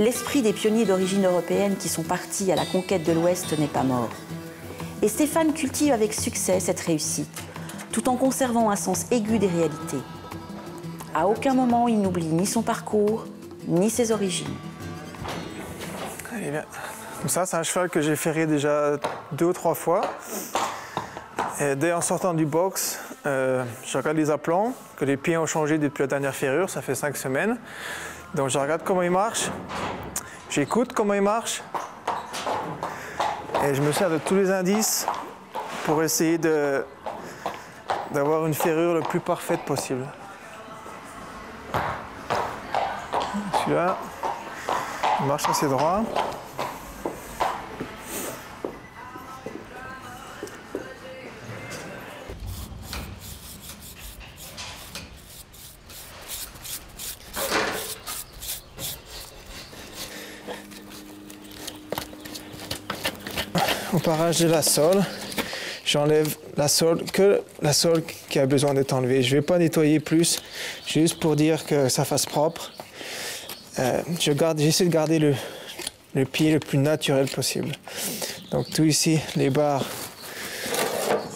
l'esprit des pionniers d'origine européenne qui sont partis à la conquête de l'Ouest n'est pas mort. Et Stéphane cultive avec succès cette réussite, tout en conservant un sens aigu des réalités. À aucun moment il n'oublie ni son parcours, ni ses origines. Bien. ça, c'est un cheval que j'ai ferré déjà deux ou trois fois. Dès en sortant du box, euh, je regarde les aplomb, que les pieds ont changé depuis la dernière ferrure, ça fait cinq semaines. Donc je regarde comment il marche, j'écoute comment il marche, et je me sers de tous les indices pour essayer d'avoir une ferrure le plus parfaite possible. Celui-là, il marche assez droit. Au parage de la sole, j'enlève la sole que la sole qui a besoin d'être enlevée. Je ne vais pas nettoyer plus, juste pour dire que ça fasse propre. Euh, je garde, j'essaie de garder le, le pied le plus naturel possible. Donc tout ici, les barres,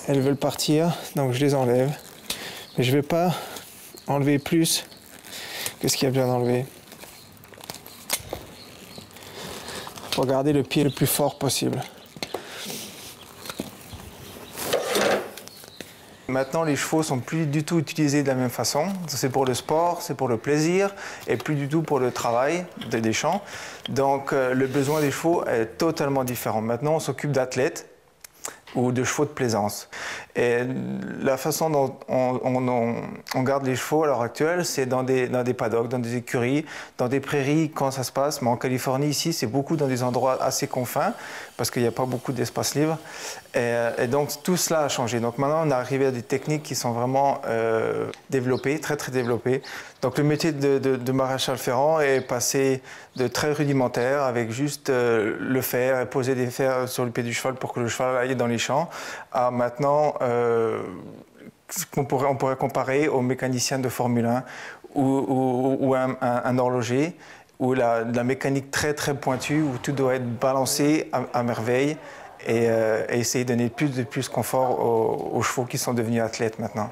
elles veulent partir, donc je les enlève. Mais je ne vais pas enlever plus que ce qu'il y a besoin d'enlever. Pour garder le pied le plus fort possible. Maintenant, les chevaux sont plus du tout utilisés de la même façon. C'est pour le sport, c'est pour le plaisir, et plus du tout pour le travail des champs. Donc, euh, le besoin des chevaux est totalement différent. Maintenant, on s'occupe d'athlètes ou de chevaux de plaisance. Et la façon dont on, garde les chevaux à l'heure actuelle, c'est dans des, dans des paddocks, dans des écuries, dans des prairies quand ça se passe. Mais en Californie, ici, c'est beaucoup dans des endroits assez confins parce qu'il n'y a pas beaucoup d'espace libre. Et, donc tout cela a changé. Donc maintenant, on est arrivé à des techniques qui sont vraiment euh, développées, très très développées. Donc le métier de, de, maréchal ferrant est passé de très rudimentaire avec juste euh, le fer poser des fers sur le pied du cheval pour que le cheval aille dans les à maintenant euh, qu'on pourrait, on pourrait comparer aux mécaniciens de Formule 1 ou, ou, un, horloger ou la, la mécanique très très pointue où tout doit être balancé à, merveille et, euh, et, essayer de donner plus de plus confort aux chevaux qui sont devenus athlètes maintenant.